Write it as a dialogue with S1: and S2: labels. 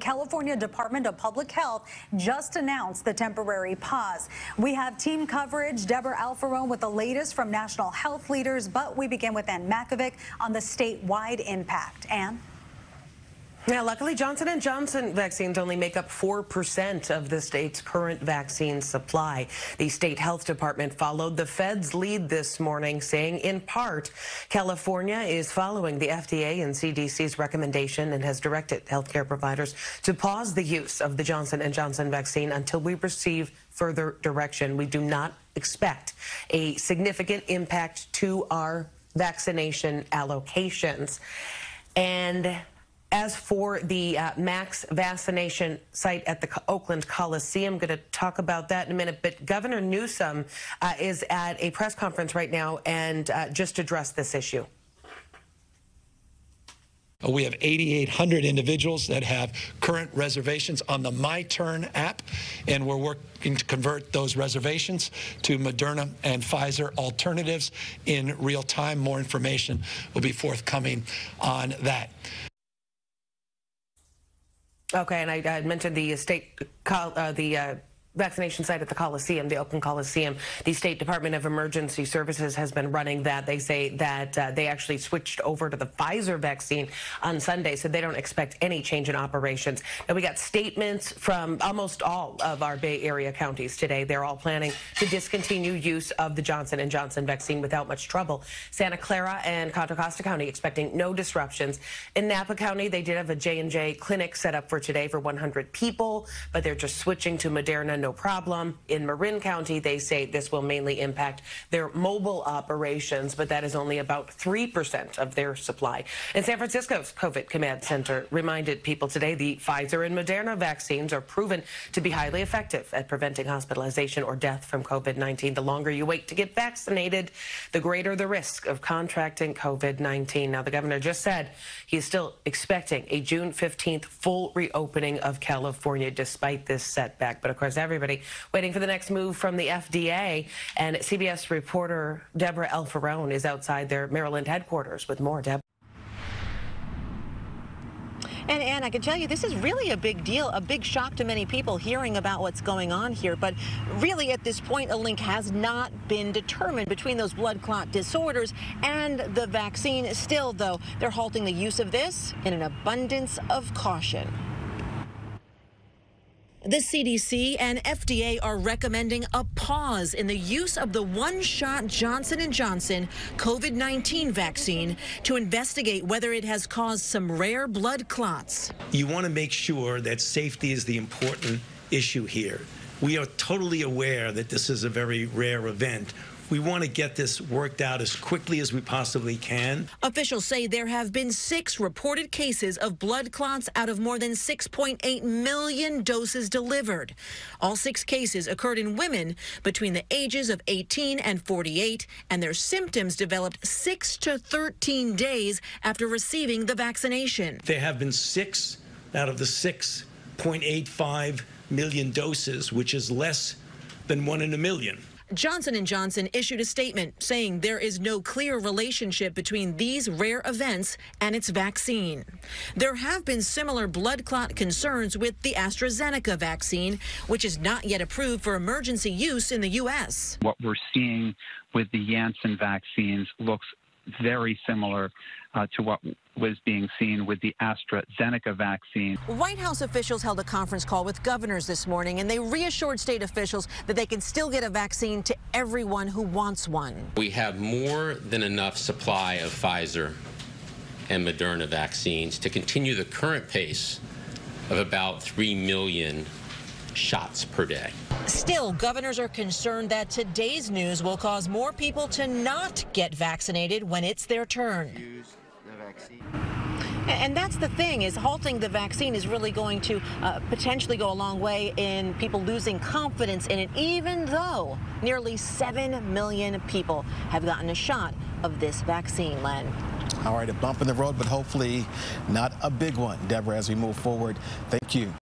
S1: California Department of Public Health just announced the temporary pause. We have team coverage, Deborah Alfarone with the latest from national health leaders, but we begin with Ann Makovec on the statewide impact. Ann?
S2: Yeah, luckily Johnson & Johnson vaccines only make up 4% of the state's current vaccine supply. The state health department followed the Fed's lead this morning, saying in part, California is following the FDA and CDC's recommendation and has directed healthcare providers to pause the use of the Johnson & Johnson vaccine until we receive further direction. We do not expect a significant impact to our vaccination allocations. And as for the uh, max vaccination site at the Oakland Coliseum, going to talk about that in a minute. But Governor Newsom uh, is at a press conference right now and uh, just addressed this issue.
S3: We have 8,800 individuals that have current reservations on the My Turn app, and we're working to convert those reservations to Moderna and Pfizer alternatives in real time. More information will be forthcoming on that.
S2: Okay, and I, I mentioned the state, uh, the uh, vaccination site at the Coliseum, the Oakland Coliseum. The State Department of Emergency Services has been running that. They say that uh, they actually switched over to the Pfizer vaccine on Sunday, so they don't expect any change in operations. Now, we got statements from almost all of our Bay Area counties today. They're all planning to discontinue use of the Johnson & Johnson vaccine without much trouble. Santa Clara and Contra Costa County expecting no disruptions. In Napa County, they did have a J&J clinic set up for today for 100 people, but they're just switching to Moderna no problem. In Marin County, they say this will mainly impact their mobile operations, but that is only about 3% of their supply. And San Francisco's COVID Command Center reminded people today the Pfizer and Moderna vaccines are proven to be highly effective at preventing hospitalization or death from COVID-19. The longer you wait to get vaccinated, the greater the risk of contracting COVID-19. Now, the governor just said he is still expecting a June 15th full reopening of California despite this setback. But of course, everybody waiting for the next move from the FDA. And CBS reporter Deborah Alfarone is outside their Maryland headquarters with more. Deb.
S4: And Ann, I can tell you this is really a big deal, a big shock to many people hearing about what's going on here. But really, at this point, a link has not been determined between those blood clot disorders and the vaccine. Still, though, they're halting the use of this in an abundance of caution. The CDC and FDA are recommending a pause in the use of the one-shot Johnson & Johnson COVID-19 vaccine to investigate whether it has caused some rare blood clots.
S5: You want to make sure that safety is the important issue here. We are totally aware that this is a very rare event. We want to get this worked out as quickly as we possibly can.
S4: Officials say there have been six reported cases of blood clots out of more than 6.8 million doses delivered. All six cases occurred in women between the ages of 18 and 48, and their symptoms developed 6 to 13 days after receiving the vaccination.
S5: There have been six out of the 6.85 million doses, which is less than one in a million.
S4: Johnson & Johnson issued a statement saying there is no clear relationship between these rare events and its vaccine. There have been similar blood clot concerns with the AstraZeneca vaccine, which is not yet approved for emergency use in the U.S.
S6: What we're seeing with the Janssen vaccines looks very similar uh, to what was being seen with the AstraZeneca vaccine.
S4: White House officials held a conference call with governors this morning, and they reassured state officials that they can still get a vaccine to everyone who wants one.
S7: We have more than enough supply of Pfizer and Moderna vaccines to continue the current pace of about 3 million shots per day.
S4: Still, governors are concerned that today's news will cause more people to not get vaccinated when it's their turn. And that's the thing is halting the vaccine is really going to uh, potentially go a long way in people losing confidence in it, even though nearly 7 million people have gotten a shot of this vaccine, Len.
S8: All right, a bump in the road, but hopefully not a big one. Deborah, as we move forward, thank you.